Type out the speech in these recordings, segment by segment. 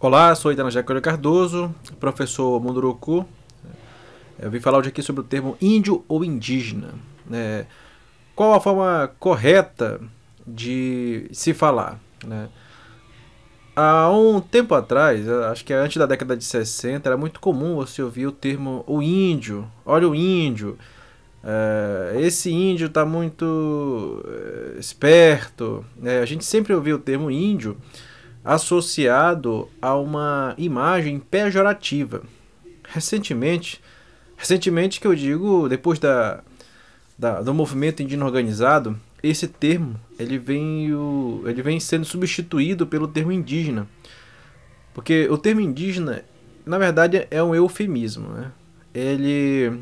Olá, sou Itana Jacob Cardoso, professor Munduruku. Eu vim falar hoje aqui sobre o termo índio ou indígena. Né? Qual a forma correta de se falar? Né? Há um tempo atrás, acho que antes da década de 60, era muito comum você ouvir o termo o índio. Olha o índio. É, esse índio está muito é, esperto. É, a gente sempre ouviu o termo índio associado a uma imagem pejorativa. Recentemente, recentemente que eu digo, depois da, da do movimento indígena organizado, esse termo ele vem, ele vem sendo substituído pelo termo indígena. Porque o termo indígena, na verdade, é um eufemismo. Né? Ele,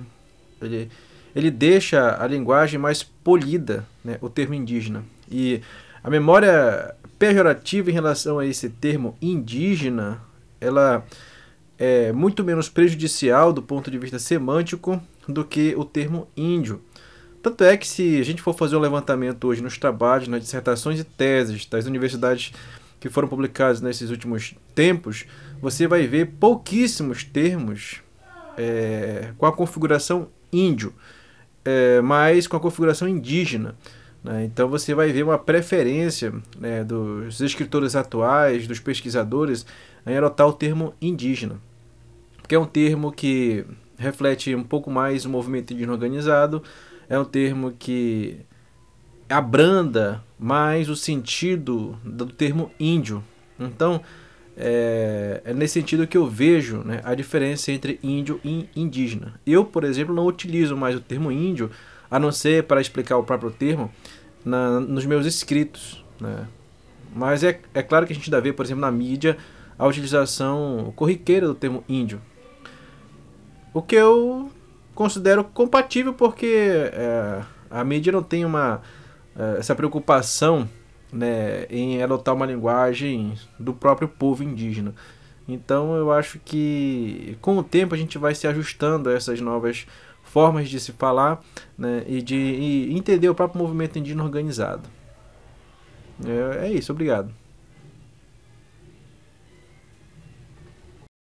ele, ele deixa a linguagem mais polida, né? o termo indígena. E a memória pejorativa em relação a esse termo indígena, ela é muito menos prejudicial do ponto de vista semântico do que o termo índio. Tanto é que se a gente for fazer um levantamento hoje nos trabalhos, nas dissertações e teses das universidades que foram publicadas nesses últimos tempos, você vai ver pouquíssimos termos é, com a configuração índio, é, mas com a configuração indígena. Né? Então você vai ver uma preferência né, dos escritores atuais, dos pesquisadores, em adotar o termo indígena, que é um termo que reflete um pouco mais o movimento indígena organizado, é um termo que abranda mais o sentido do termo índio. Então, é, é, nesse sentido que eu vejo né, a diferença entre índio e indígena. Eu, por exemplo, não utilizo mais o termo índio a não ser para explicar o próprio termo, na, nos meus escritos. Né? Mas é, é claro que a gente ainda vê, por exemplo, na mídia, a utilização corriqueira do termo índio. O que eu considero compatível porque é, a mídia não tem uma, é, essa preocupação né, em adotar uma linguagem do próprio povo indígena. Então eu acho que com o tempo a gente vai se ajustando a essas novas formas de se falar né, e de e entender o próprio movimento indígena organizado. É, é isso, obrigado.